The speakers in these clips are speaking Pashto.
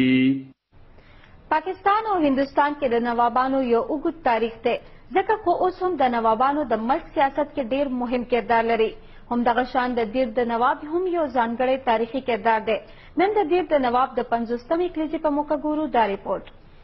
ای پاکستان او هندوستان کې د نوابانو یو اوږد تاریخ دی ځکه خو اوس هم د نوابانو د ملک سیاست کې ډیر مهم کردار لري همدغه شان د دیر د نواب هم یو ځانګړی تاریخي کردار دی نن د دیر د نواب د پنځوستمې کلیزې په موقع ګورو دا رپورټ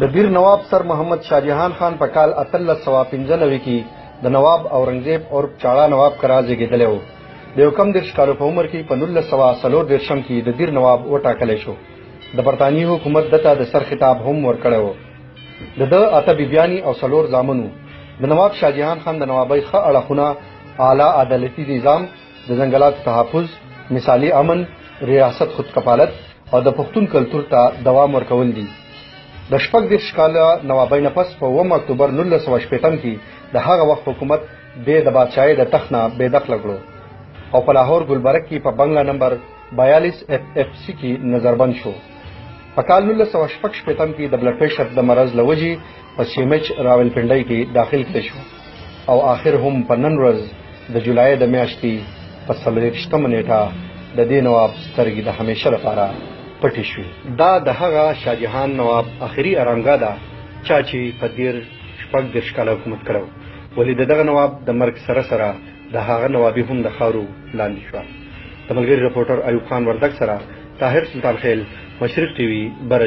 د بیر نواب سر محمد شاه جهان خان په کال اتلس سوه پنځه نوي کي د نواب اورنګزیب عرف چاړه نواب کرا زیږیدلی و. د یو کم دېرش کالو په عمر کي په نولس سوه څلور دېرشم کي د بیر نواب وټاکلی شو. د برتانیي حکومت ده ته د سر خطاب هم ورکړی و. د ده اته بیبیاني او څلور زامن وو. د نواب شاه جهان خان د نوابۍ ښه اړخونه اعلی عدالتي نظام، د ځنګلاتو تحفظ، مثالي امن، ریاست خودکفالت او د پښتون کلتور ته دوام ورکول دي. د شپږ دېرش کاله نوابۍ نه پس په اووم اکتوبر نولس سوه شپېتم کې د هغه وخت حکومت دی د بادشاهۍ د تخت نه بې دخله کړو او په لاهور ګلبرګ کې په بنګله نمبر بیالیس اف اف سي کې نظربند شو. په کال نولس سوه شپږ شپېتم کې د بلډ پرېشر د مرض له وجې په سي ایم ایچ راولپنډۍ کې داخل کړی شو. او آخر هم په نن ورځ د جولای د میاشتي په څلوېښت مه نیټه د دې نواب سترګي د همیشه لپاره پټي شوي. دا د هغه شاه جهان نواب آخري ارامګاه ده چا چي په دیر شپږ دېرش کاله حکومت کړی وو ولي د دغه نواب د مرګ سره سره د هغه نوابي هم د خاورو لاندې شوه د ملګري رپورټر ایوب خان وردګ سره طاهر سلطان خیل مشرق ټي وي بره